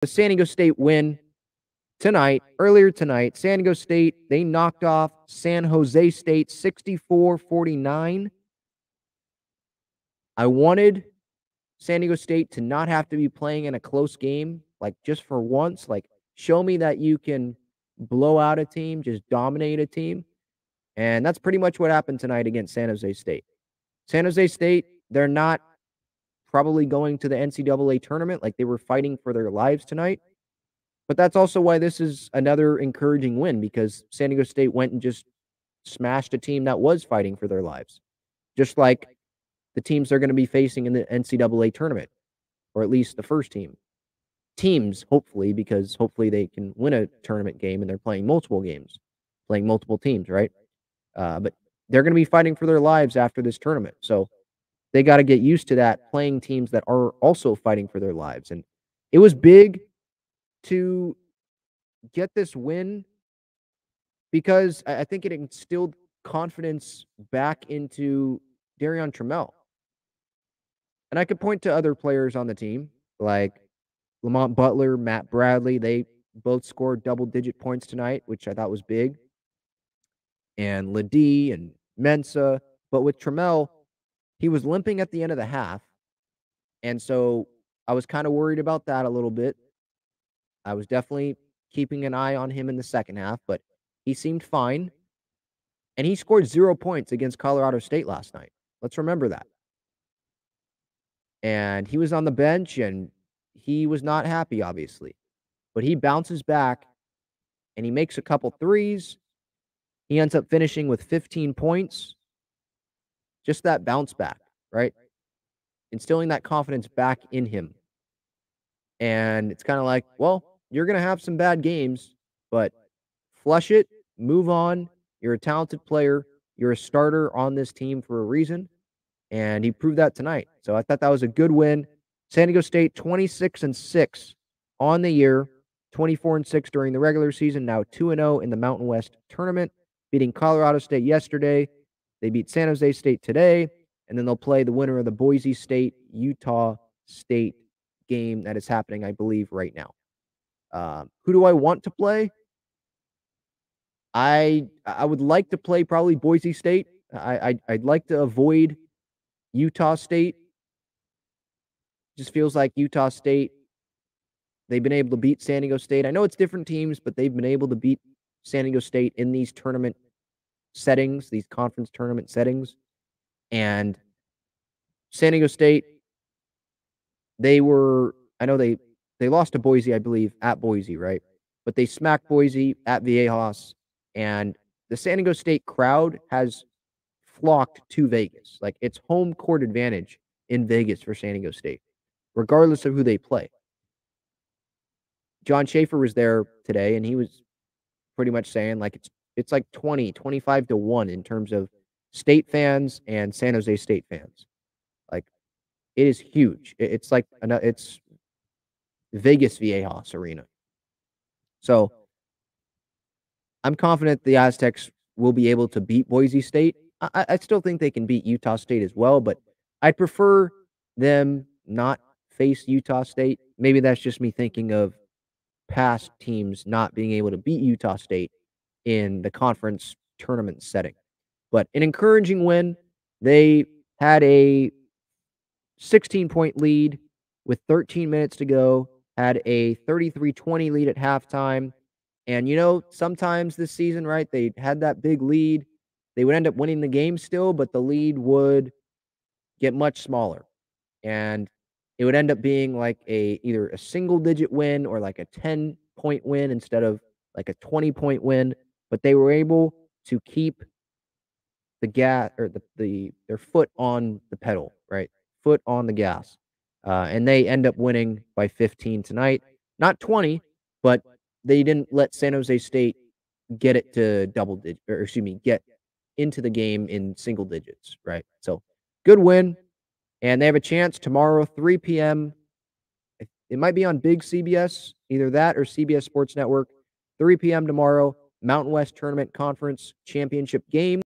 the San Diego State win tonight, earlier tonight. San Diego State, they knocked off San Jose State 64 49. I wanted San Diego State to not have to be playing in a close game, like just for once. Like, show me that you can blow out a team, just dominate a team. And that's pretty much what happened tonight against San Jose State. San Jose State, they're not probably going to the NCAA tournament like they were fighting for their lives tonight. But that's also why this is another encouraging win because San Diego State went and just smashed a team that was fighting for their lives. Just like the teams they're going to be facing in the NCAA tournament, or at least the first team. Teams, hopefully, because hopefully they can win a tournament game and they're playing multiple games, playing multiple teams, right? Uh, but they're going to be fighting for their lives after this tournament. So they got to get used to that playing teams that are also fighting for their lives. And it was big to get this win because I think it instilled confidence back into Darrion Trammell. And I could point to other players on the team like Lamont Butler, Matt Bradley. They both scored double digit points tonight, which I thought was big. And Ledee and Mensah. But with Trammell, he was limping at the end of the half. And so I was kind of worried about that a little bit. I was definitely keeping an eye on him in the second half, but he seemed fine. And he scored zero points against Colorado State last night. Let's remember that. And he was on the bench and he was not happy, obviously. But he bounces back and he makes a couple threes. He ends up finishing with 15 points. Just that bounce back, right? Instilling that confidence back in him. And it's kind of like, well, you're going to have some bad games, but flush it, move on. You're a talented player. You're a starter on this team for a reason. And he proved that tonight. So I thought that was a good win. San Diego State 26 and 6 on the year, 24 and 6 during the regular season, now 2 and 0 in the Mountain West tournament, beating Colorado State yesterday. They beat San Jose State today, and then they'll play the winner of the Boise State Utah State game that is happening, I believe, right now. Um, who do I want to play? I I would like to play probably Boise State. I, I I'd like to avoid Utah State. Just feels like Utah State. They've been able to beat San Diego State. I know it's different teams, but they've been able to beat San Diego State in these tournament settings, these conference tournament settings. And San Diego State, they were, I know they they lost to Boise, I believe, at Boise, right? But they smacked Boise at Viejas, and the San Diego State crowd has flocked to Vegas. Like it's home court advantage in Vegas for San Diego State, regardless of who they play. John Schaefer was there today, and he was pretty much saying like it's it's like 20, 25 to 1 in terms of state fans and San Jose State fans. Like it is huge. It's like it's Vegas Viejas Arena. So I'm confident the Aztecs will be able to beat Boise State. I, I still think they can beat Utah State as well, but I'd prefer them not face Utah State. Maybe that's just me thinking of past teams not being able to beat Utah State in the conference tournament setting. But an encouraging win. They had a 16 point lead with 13 minutes to go had a 33-20 lead at halftime. And you know, sometimes this season, right, they had that big lead. They would end up winning the game still, but the lead would get much smaller. And it would end up being like a either a single digit win or like a 10 point win instead of like a 20 point win. But they were able to keep the gas or the, the their foot on the pedal, right? Foot on the gas. Uh, and they end up winning by 15 tonight. Not 20, but they didn't let San Jose State get it to double digit, or excuse me, get into the game in single digits, right? So good win. And they have a chance tomorrow, 3 p.m. It might be on big CBS, either that or CBS Sports Network. 3 p.m. tomorrow, Mountain West Tournament Conference Championship game.